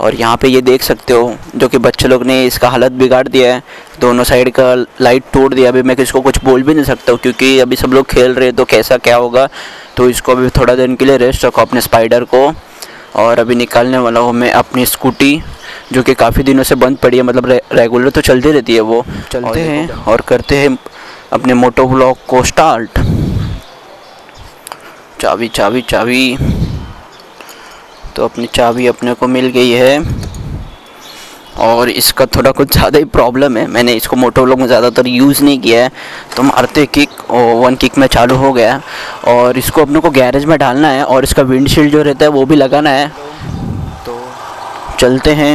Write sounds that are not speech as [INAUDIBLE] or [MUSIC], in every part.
और यहाँ पे ये देख सकते हो जो कि बच्चे लोग ने इसका हालत बिगाड़ दिया है। दोनों साइड का लाइट तोड़ दिया। अभी मैं किसको कुछ बोल भी नहीं सकता हूँ क्योंकि अभी सब लोग खेल रहे हैं तो कैसा क्या होगा? तो इसको अभी थोड़ा दिन के लिए रेस्ट रखो अपने स्पाइडर को। और अभी निकालने वाला हूँ मैं अपनी स्कूटी जो कि काफ़ी दिनों से बंद पड़ी है मतलब रे, रेगुलर तो चलती रहती है वो। चलते हैं। और करते हैं अपने मोटो ब्लॉक को स्टार्ट चाबी चाबी चाबी। तो अपनी चाबी अपने को मिल गई है। और इसका थोड़ा कुछ ज़्यादा ही प्रॉब्लम है। मैंने इसको मोटो लोग में ज़्यादातर यूज़ नहीं किया है। तो मारते किक और वन किक में चालू हो गया। और इसको अपने को गैरेज में डालना है और इसका विंडशील्ड जो रहता है वो भी लगाना है। तो चलते हैं।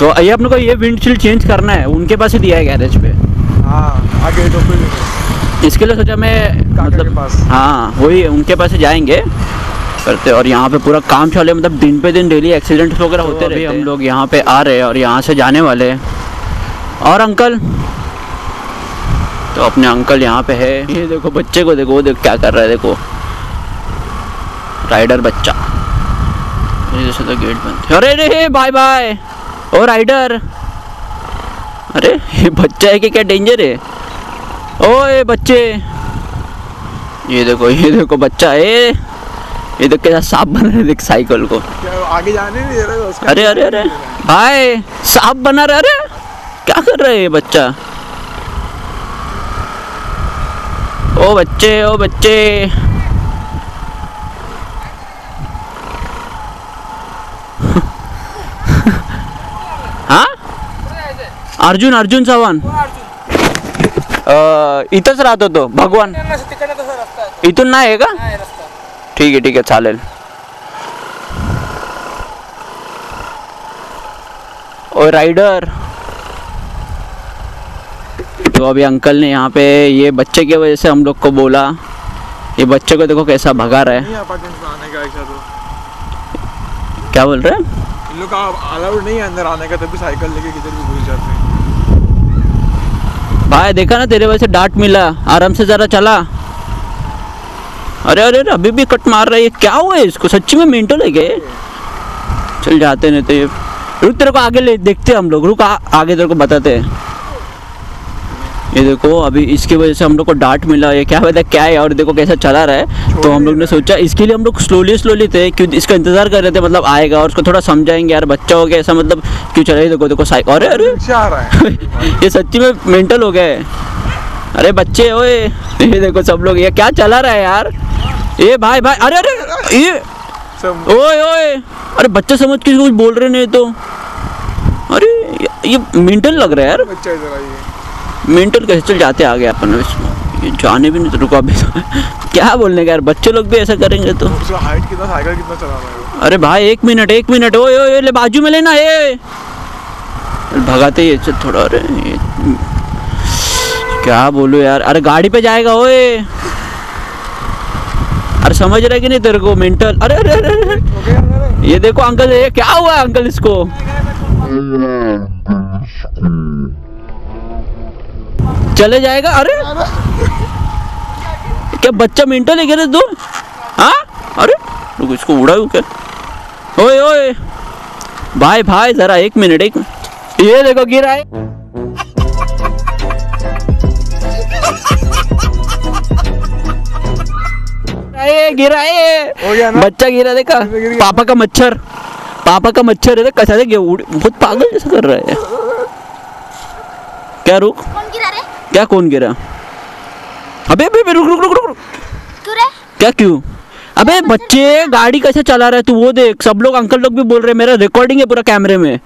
तो ये अपने को ये विंडशील्ड चेंज करना है उनके पास ही दिया है गैरेज पे। हाँ आगे तो इसके लिए सोचा मैं मतलब हाँ वही उनके पास ही जाएँगे। करते और यहाँ पे पूरा काम चालू मतलब दिन पे दिन डेली एक्सीडेंट वगैरह तो होते रहते हम लोग यहाँ पे आ रहे हैं और यहाँ से जाने वाले हैं। और अंकल? तो अपने अंकल यहाँ पे है। ये देखो बच्चे को देखो वो देखो क्या कर रहा है देखो। राइडर बच्चा। जैसे तो गेट बंद अरे रे बाय बाय ओ राइडर अरे ये बच्चा है कि क्या डेंजर है? ओए बच्चे. ये देखो ये देखो बच्चा है. ये देख कैसा सांप बना रहा है देख साइकिल को. आगे जाने नहीं दे रहे उसका? अरे अरे अरे. भाई सांप बना रहा अरे. क्या कर रहे है ये बच्चा? ओ बच्चे ओ बच्चे हाँ अर्जुन अर्जुन चव्हाण. अं, इथंच राहतो तो भगवान. इथून नाही आहे का? ठीक आहे ठीक आहे चालेल. और राइडर तो अभी अंकल ने यहाँ पे ये बच्चे की वजह से हम लोग को बोला ये बच्चे को देखो कैसा भगा रहा है। तो। क्या बोल रहे हैं? इन लोग का अलाउड नहीं है अंदर आने का तभी साइकिल लेके किधर भी घुस जाते हैं। भाई देखा ना तेरे वैसे डांट मिला आराम से जरा चला। अरे अरे अभी भी कट मार रहा है क्या हुआ है इसको? सच्ची में मेंटल है चल जाते नहीं तो ये रुक तेरे को आगे ले देखते हैं हम लोग। रुक आ, आगे तेरे को बताते हैं। ये देखो अभी इसकी वजह से हम लोग को डांट मिला ये क्या पता क्या है और देखो कैसा चला रहा है। तो हम लोग ने सोचा इसके लिए हम लोग स्लोली स्लोली थे क्यों इसका इंतज़ार कर रहे थे मतलब आएगा और उसको थोड़ा समझाएँगे यार बच्चा हो गया ऐसा मतलब क्यों चला ये देखो देखो साइकिल अरे अरे। [LAUGHS] ये सच्ची में मेंटल हो गए अरे बच्चे ओए ये देखो सब लोग ये क्या चला रहा है यार? ये भाई भाई अरे अरे ये ओए ओए। अरे बच्चे समझ के कुछ बोल रहे नहीं तो। अरे ये- मेंटल लग रहा है यार। बच्चा इधर आइए। मेंटल कैसे चल जाते आगे अपन जाने भी नहीं तो रुको अभी तो क्या बोलने का यार बच्चे लोग भी ऐसा करेंगे तो हाइट कितना साइकिल कितना चला रहा है अरे भाई एक मिनट एक मिनट ओए ओए ले बाजू में लेना ये भगाते ही चल थोड़ा अरे क्या बोलूँ यार अरे गाड़ी पे जाएगा ओए अरे समझ रहा है कि नहीं तेरे को मेंटल अरे अरे अरे, अरे हो ये देखो अंकल ये क्या हुआ अंकल इसको चले जाएगा? अरे! क्या बच्चा मेंटल है क्या रे तू हाँ? अरे! रुक इसको उड़ाऊ क्या? ओए ओए! भाई भाई जरा एक मिनट एक मिनट। ये देखो गिरा है गिराए हो गया बच्चा गिरा देखा? गिर पापा का मच्छर। पापा का मच्छर है कैसा देख बहुत पागल जैसा कर रहा है। क्या रुक? कौन गिरा रे क्या कौन गिरा अबे अबे अबे, रुक रुक रुक रुक। क्यों रे? क्या क्यों? अबे बच्चे गाड़ी कैसे चला रहा है तू वो देख। सब लोग अंकल लोग भी बोल रहे हैं मेरा रिकॉर्डिंग है पूरा कैमरे में।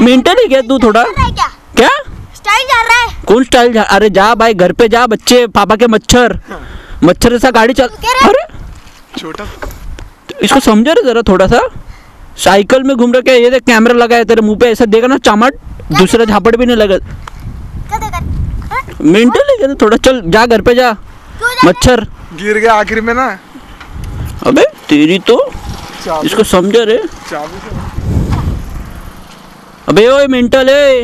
मेंटल है क्या तू थोड़ा? रहा क्या? क्या? स्टाइल चल रहा है। कौन स्टाइल जा अरे जा भाई घर पे जा बच्चे पापा के मच्छर। मच्छर ऐसा गाड़ी चल रहा? अरे! छोटा। इसको समझा रे जरा थोड़ा सा। साइकिल में घूम रहा क्या? ये देख कैमरा लगा है तेरे मुँह पे ऐसा देगा ना चामट दूसरा झापड़ भी नहीं लगा। देख? मेंटल है क्या थोड़ा चल जा घर पे जा। मच्छर। गिर गया आखिर में ना। अबे तेरी तो इसको समझा रे। अबे ओए मेंटल है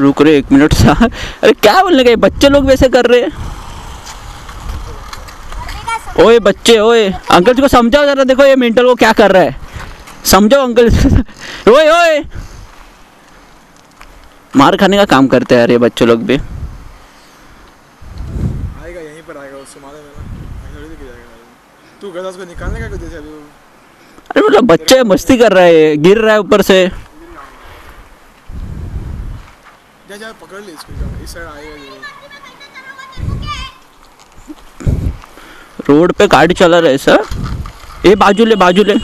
रुक रे एक मिनट सा। अरे क्या बोलने गए बच्चे लोग वैसे कर रहे हैं। ओए बच्चे ओए। अंकल जी को समझाओ जरा देखो ये मेंटल को क्या कर रहा है। समझाओ अंकल। [LAUGHS] ओए ओए। मार खाने का काम करते हैं ये बच्चे लोग भी। आएगा यहीं पर आएगा उससे मारे तू गधा उसको निकालने का जैसे अभी अरे मतलब बच्चे मस्ती कर रहा है गिर रहा है ऊपर से। जा जा पकड़ ले इसको जा। इस साइड आएगा ये। रोड पे गाड़ी चला रहा है सर। ये बाजू ले बाजू ले।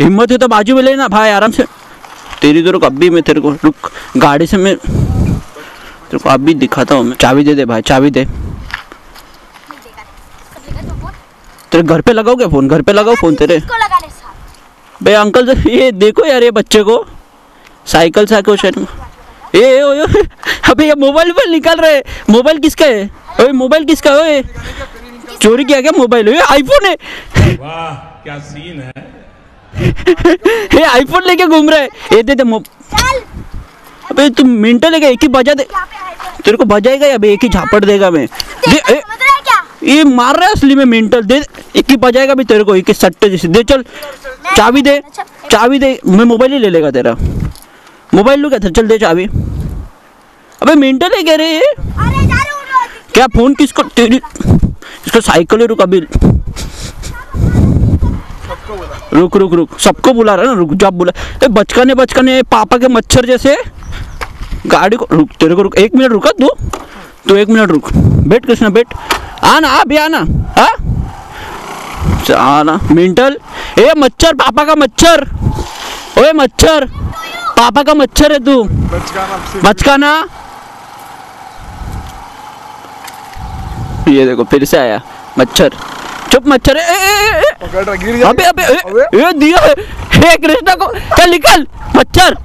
हिम्मत है तो बाजू में लेना भाई आराम से। तेरी तो रुक अभी मैं तेरे को रुक गाड़ी से मैं तेरे को अभी दिखाता हूँ मैं चाबी दे दे भाई चाबी दे। तेरे घर पे लगाओ क्या फ़ोन घर पे लगाओ फ़ोन तेरे? बे अंकल से ये देखो यार ये बच्चे को। साइकिल से आके शायद ए ए, अबे ये मोबाइल पर निकाल रहे मोबाइल किसका है? ओए मोबाइल किसका है चोरी किया क्या मोबाइल? आईफोन है। वाह क्या सीन है। [LAUGHS] ये आईफोन लेके घूम रहा है। ये दे दे अबे तुम मिनटल लेगा एक ही बजा दे। तेरे को बजाएगा या एक ही झापड़ देगा मैं? दे ए, समझ रहा है क्या? ये मार रहा है असली में मेंटल दे एक ही बजाएगा भी तेरे को एक ही सट्टे जैसे। दे चल। चाबी दे चाबी दे। मैं मोबाइल ही ले लेगा तेरा। मोबाइल लूँ क्या? था चल दे चाबी। अबे मेंटल है ये उड़ रहा। क्या फ़ोन किसको तेरी इसको साइकिल है रुक अभी। सबको बोला। रुक रुक रुक। सबको बुला रहा है ना रुक जब बुला ए बचकाने बचकाने पापा के मच्छर जैसे। गाड़ी को रुक तेरे को रुक। एक मिनट रुका तू तू एक मिनट रुक। बैठ कृष्णा बैठ। आना आ भी आना। हाँ? आना। मेंटल। ए मच्छर पापा का मच्छर। ओए मच्छर। पापा का मच्छर है तू। बचकाना। ये देखो फिर से आया। मच्छर। चुप मच्छर अबे अबे ए, दिया है। हे कृष्णा को चल निकल मच्छर